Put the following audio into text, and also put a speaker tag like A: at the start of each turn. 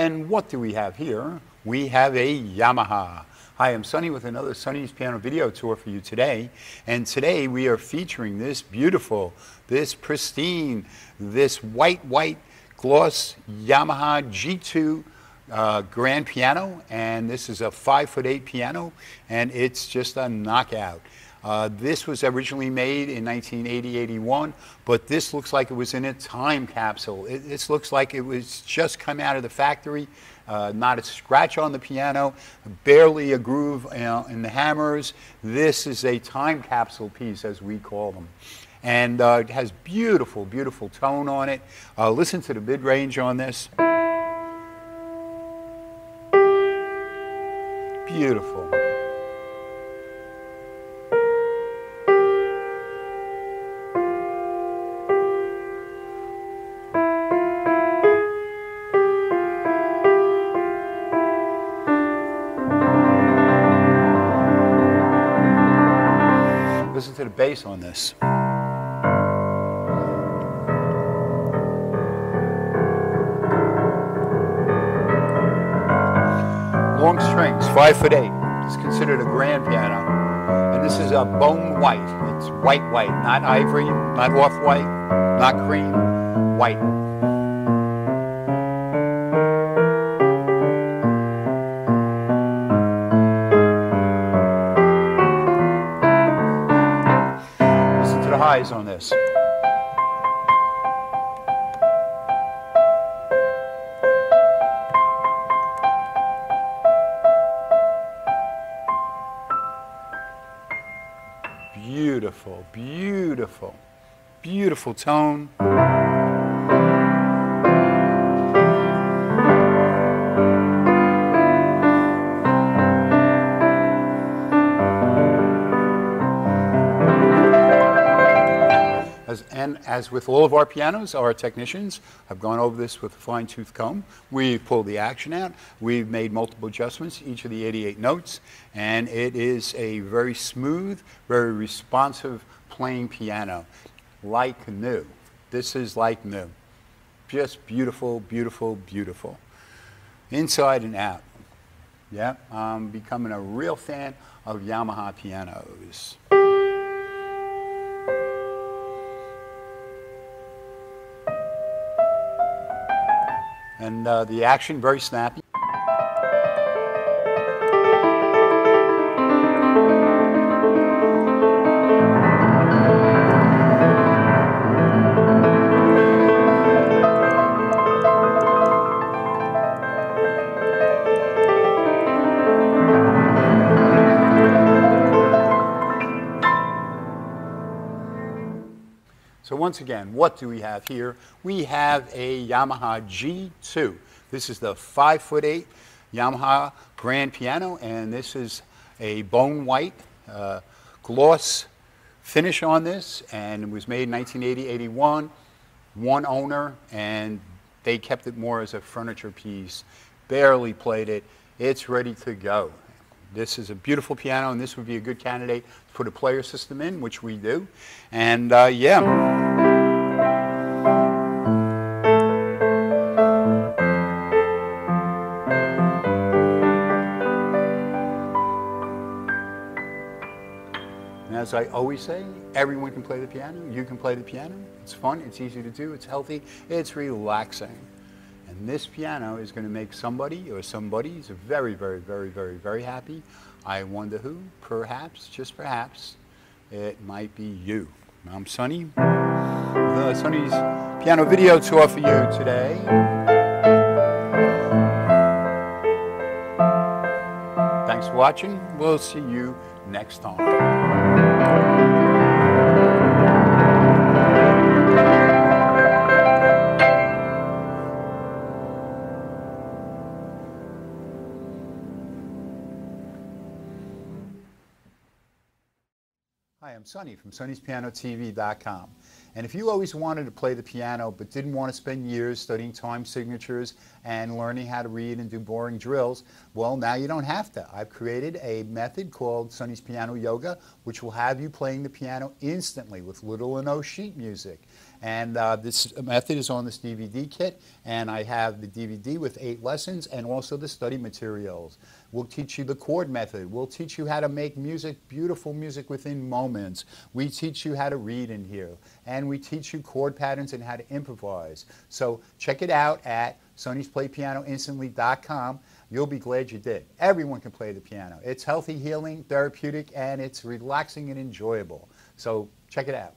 A: And what do we have here? We have a Yamaha. Hi, I'm Sonny with another Sonny's Piano video tour for you today. And today we are featuring this beautiful, this pristine, this white, white gloss Yamaha G2 uh, grand piano. And this is a five foot eight piano and it's just a knockout. Uh, this was originally made in 1980-81, but this looks like it was in a time capsule. It, this looks like it was just come out of the factory, uh, not a scratch on the piano, barely a groove uh, in the hammers. This is a time capsule piece, as we call them. And uh, it has beautiful, beautiful tone on it. Uh, listen to the mid-range on this. Beautiful. Listen to the bass on this. Long strings, five foot eight. It's considered a grand piano. And this is a bone white. It's white, white, not ivory, not off white, not cream, white. Highs on this. Beautiful, beautiful, beautiful tone. As, and as with all of our pianos, our technicians have gone over this with a fine tooth comb. We've pulled the action out. We've made multiple adjustments, each of the 88 notes, and it is a very smooth, very responsive playing piano, like new. This is like new. Just beautiful, beautiful, beautiful. Inside and out. Yeah, I'm becoming a real fan of Yamaha pianos. And uh, the action very snappy. So once again, what do we have here? We have a Yamaha G2. This is the five foot eight Yamaha grand piano, and this is a bone white uh, gloss finish on this, and it was made in 1980-81. One owner, and they kept it more as a furniture piece. Barely played it. It's ready to go. This is a beautiful piano, and this would be a good candidate to put a player system in, which we do. And uh, yeah. As I always say, everyone can play the piano. You can play the piano. It's fun, it's easy to do, it's healthy, it's relaxing. And this piano is going to make somebody or somebody's very, very, very, very, very happy. I wonder who? Perhaps, just perhaps, it might be you. I'm Sonny. The Sonny's piano video tour for you today. Thanks for watching. We'll see you next time. I'm Sonny from sonnyspianotv.com. And if you always wanted to play the piano but didn't want to spend years studying time signatures and learning how to read and do boring drills, well, now you don't have to. I've created a method called Sonny's Piano Yoga, which will have you playing the piano instantly with little or no sheet music. And uh, this method is on this DVD kit, and I have the DVD with eight lessons and also the study materials. We'll teach you the chord method. We'll teach you how to make music, beautiful music within moments. We teach you how to read in here. And we teach you chord patterns and how to improvise. So check it out at sonnysplaypianoinstantly.com. You'll be glad you did. Everyone can play the piano. It's healthy, healing, therapeutic, and it's relaxing and enjoyable. So check it out.